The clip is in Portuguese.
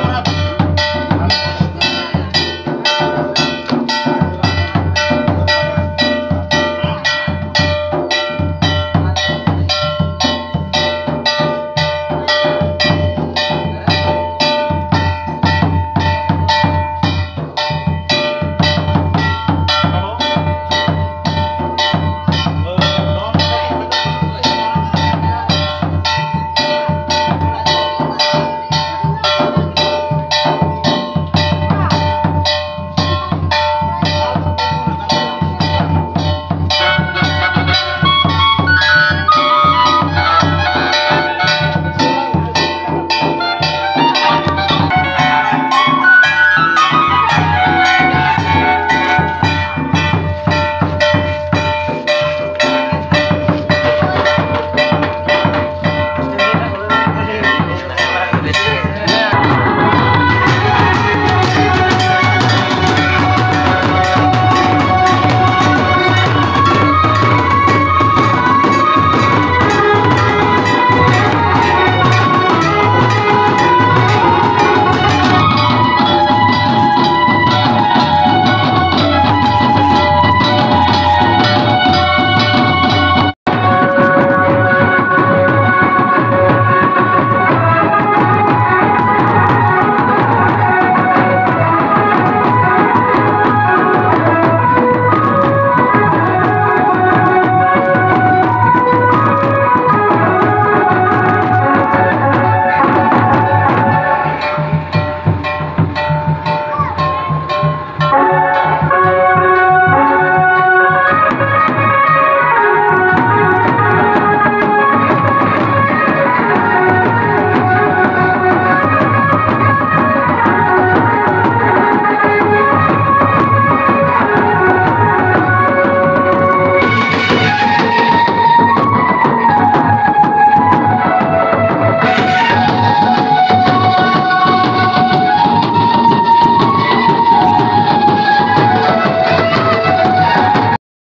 pra